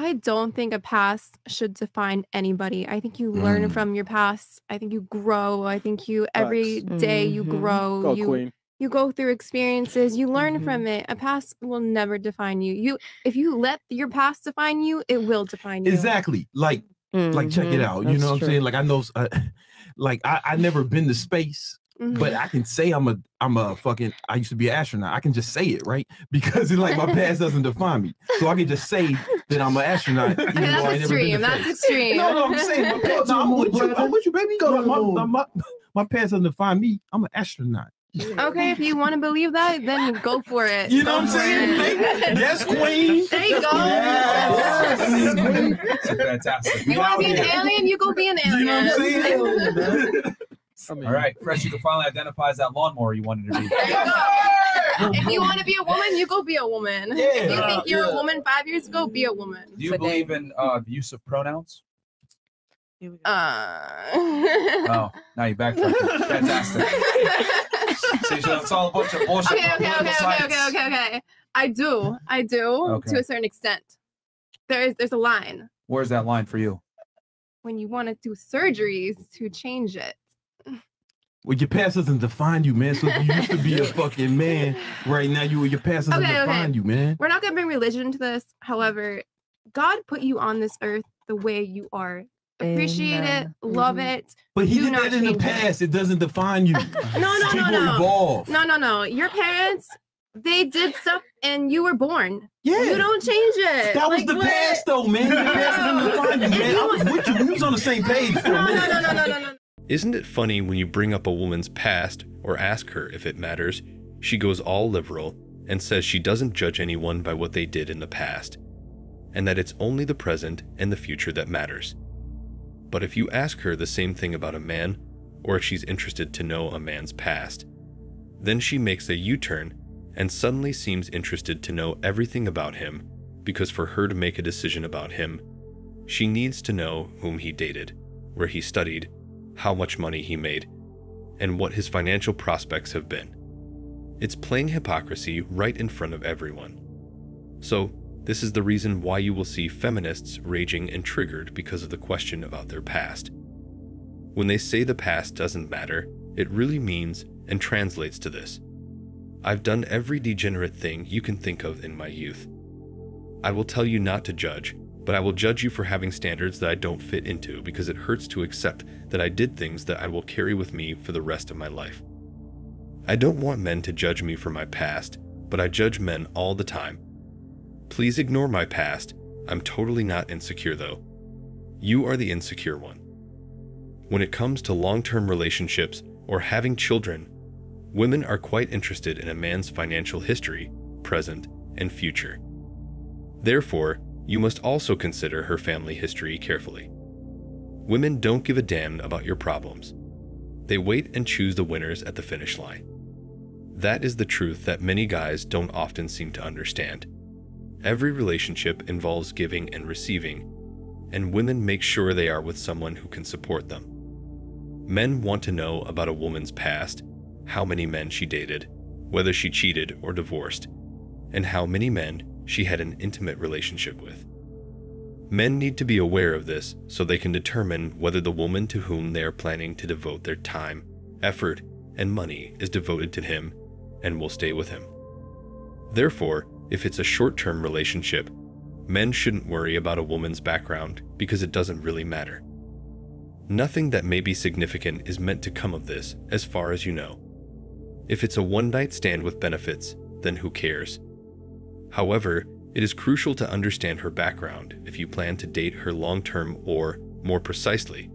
I don't think a past should define anybody. I think you learn Mm. from your past. I think you grow. I think you every Facts. day you Mhm. grow. Go you Queen. you go through experiences. You learn Mhm. from it. A past will never define you. You if you let your past define you, it will define you. Exactly. Like, like check it Mhm. out. You know what I'm saying? Like I know, uh, like I I never been to space, Mhm. but I can say I'm a I'm a fucking I used to be an astronaut. I can just say it, right? Because it's like my past doesn't define me. So I can just say that I'm an astronaut. even Okay, though I that's ain't never been extreme. That's space. extreme. No, no, I'm saying my past. No, I'm with you. I'm with you, baby. Go My, to my, my, my past doesn't define me. I'm an astronaut. Okay, if you want to believe that, then go for it. You know Go what I'm saying? it. Yes, queen. There you go. Yes. That's fantastic. You want to be an alien? You go be an alien. You know what I'm saying? I mean, All right, Fresh, you can finally identify as that lawnmower you wanted to be. There you go. if you want to be a woman, you go be a woman. if you think you're yeah. a woman five years ago, be a woman. Do you believe in uh, the use of pronouns? Uh. Oh, now you backtrack. Fantastic. See, so it's all a bunch of bullshit. okay, okay, okay, okay, okay, okay, okay. I do, I do Okay. to a certain extent. There is, there's a line Where's that line for you? when you want to do surgeries to change it. Well, your past doesn't define you, man. So if you used to be a fucking man, right now you your past doesn't Okay, okay. define you, man. We're not gonna bring religion into this. However, God put you on this earth the way you are. Appreciate Amen. it, love Mhm. it. But he Do did that in the change it. past. It doesn't define you. No, no, no, People no. evolve. No, no, no. Your parents, they did stuff and you were born. Yeah. You don't change it. That was Like, the what? past, though, man. Your past doesn't define you, man. I was with you. We was on the same page for a No, no, no, no, no, no, no. Isn't it funny when you bring up a woman's past or ask her if it matters, she goes all liberal and says she doesn't judge anyone by what they did in the past, and that it's only the present and the future that matters. But if you ask her the same thing about a man, or if she's interested to know a man's past, then she makes a U turn and suddenly seems interested to know everything about him because for her to make a decision about him, she needs to know whom he dated, where he studied, how much money he made, and what his financial prospects have been. It's plain hypocrisy right in front of everyone. So, this is the reason why you will see feminists raging and triggered because of the question about their past. When they say the past doesn't matter, it really means and translates to this I've done every degenerate thing you can think of in my youth. I will tell you not to judge, but I will judge you for having standards that I don't fit into because it hurts to accept that I did things that I will carry with me for the rest of my life. I don't want men to judge me for my past, but I judge men all the time. Please ignore my past. I'm totally not insecure though. You are the insecure one. When it comes to long term relationships or having children, women are quite interested in a man's financial history, present, and future. Therefore, you must also consider her family history carefully. Women don't give a damn about your problems. They wait and choose the winners at the finish line. That is the truth that many guys don't often seem to understand. Every relationship involves giving and receiving, and women make sure they are with someone who can support them. Men want to know about a woman's past, how many men she dated, whether she cheated or divorced, and how many men she had an intimate relationship with. Men need to be aware of this so they can determine whether the woman to whom they are planning to devote their time, effort, and money is devoted to him and will stay with him. Therefore, if it's a short term relationship, men shouldn't worry about a woman's background because it doesn't really matter. Nothing that may be significant is meant to come of this, as far as you know. If it's a one night stand with benefits, then who cares? However, it is crucial to understand her background if you plan to date her long term or, more precisely,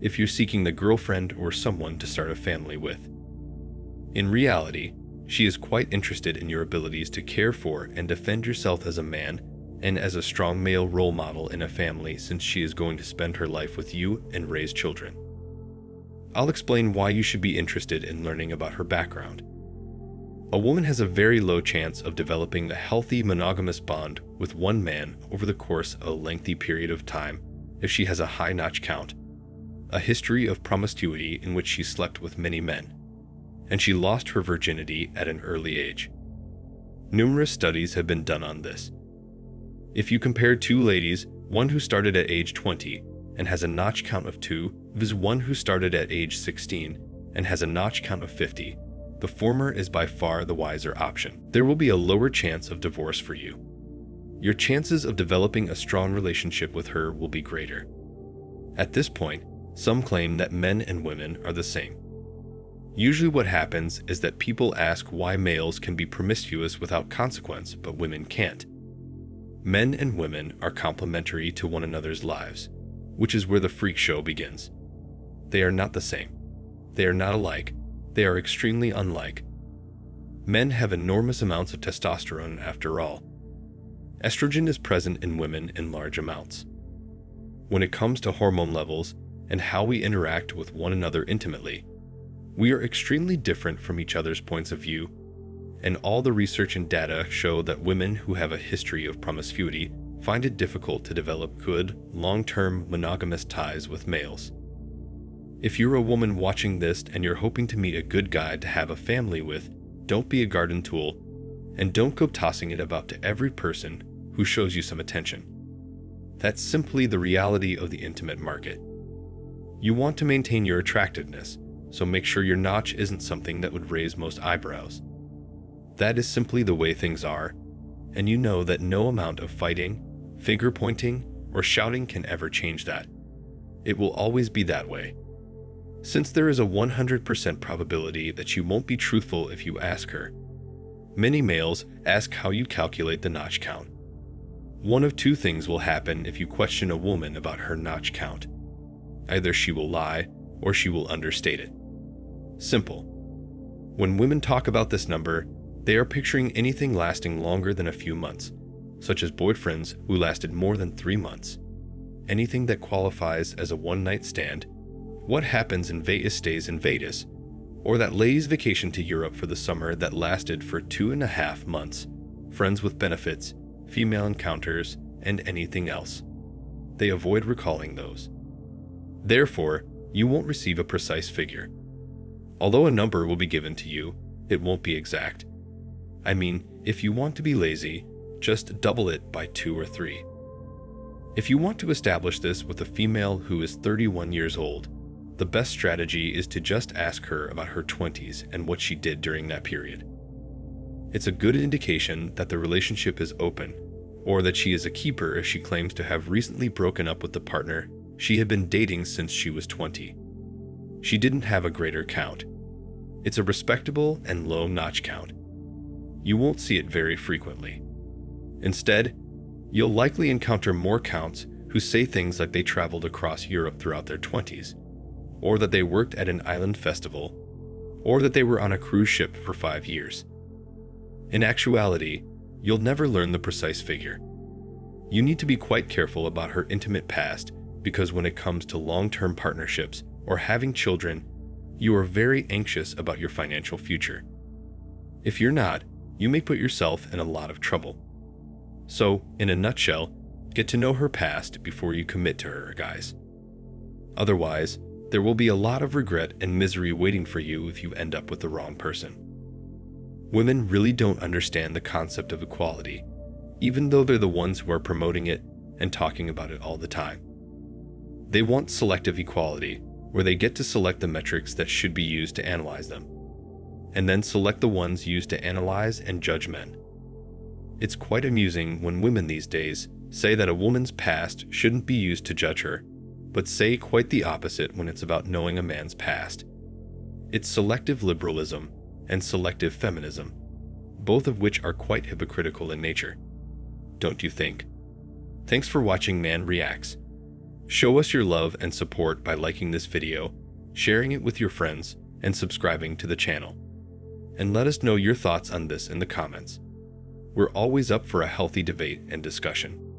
if you're seeking the girlfriend or someone to start a family with. In reality, she is quite interested in your abilities to care for and defend yourself as a man and as a strong male role model in a family since she is going to spend her life with you and raise children. I'll explain why you should be interested in learning about her background. A woman has a very low chance of developing a healthy monogamous bond with one man over the course of a lengthy period of time if she has a high notch count, a history of promiscuity in which she slept with many men, and she lost her virginity at an early age. Numerous studies have been done on this. If you compare two ladies, one who started at age 20 and has a notch count of 2 versus one who started at age 16 and has a notch count of 50, the former is by far the wiser option. There will be a lower chance of divorce for you. Your chances of developing a strong relationship with her will be greater. At this point, some claim that men and women are the same. Usually, what happens is that people ask why males can be promiscuous without consequence, but women can't. Men and women are complementary to one another's lives, which is where the freak show begins. They are not the same. They are not alike. They are extremely unlike. Men have enormous amounts of testosterone, after all. Estrogen is present in women in large amounts. When it comes to hormone levels and how we interact with one another intimately, we are extremely different from each other's points of view, and all the research and data show that women who have a history of promiscuity find it difficult to develop good, long term monogamous ties with males. If you're a woman watching this and you're hoping to meet a good guy to have a family with, don't be a garden tool, and don't go tossing it about to every person who shows you some attention. That's simply the reality of the intimate market. You want to maintain your attractiveness, so make sure your notch isn't something that would raise most eyebrows. That is simply the way things are, and you know that no amount of fighting, finger pointing, or shouting can ever change that. It will always be that way. Since there is a 100% probability that you won't be truthful if you ask her, many males ask how you calculate the notch count. One of two things will happen if you question a woman about her notch count. Either she will lie or she will understate it. Simple. When women talk about this number, they are picturing anything lasting longer than a few months, such as boyfriends who lasted more than three months. Anything that qualifies as a one night stand, what happens in Vegas stays in Vegas, or that ladies vacation to Europe for the summer that lasted for two and a half months, friends with benefits, female encounters, and anything else. They avoid recalling those. Therefore, you won't receive a precise figure. Although a number will be given to you, it won't be exact. I mean, if you want to be lazy, just double it by two or three. If you want to establish this with a female who is 31 years old, the best strategy is to just ask her about her 20s and what she did during that period. It's a good indication that the relationship is open, or that she is a keeper if she claims to have recently broken up with the partner she had been dating since she was 20 she didn't have a greater count. It's a respectable and low notch count. You won't see it very frequently. Instead, you'll likely encounter more counts who say things like they traveled across Europe throughout their 20s, or that they worked at an island festival, or that they were on a cruise ship for five years. In actuality, you'll never learn the precise figure. You need to be quite careful about her intimate past because when it comes to long term partnerships, or having children, you are very anxious about your financial future. If you're not, you may put yourself in a lot of trouble. So, in a nutshell, get to know her past before you commit to her, guys. Otherwise, there will be a lot of regret and misery waiting for you if you end up with the wrong person. Women really don't understand the concept of equality, even though they're the ones who are promoting it and talking about it all the time. They want selective equality, where they get to select the metrics that should be used to analyze them, and then select the ones used to analyze and judge men. It's quite amusing when women these days say that a woman's past shouldn't be used to judge her, but say quite the opposite when it's about knowing a man's past. It's selective liberalism and selective feminism, both of which are quite hypocritical in nature. Don't you think? Thanks for watching Man Reacts. Show us your love and support by liking this video, sharing it with your friends, and subscribing to the channel. And let us know your thoughts on this in the comments. We're always up for a healthy debate and discussion.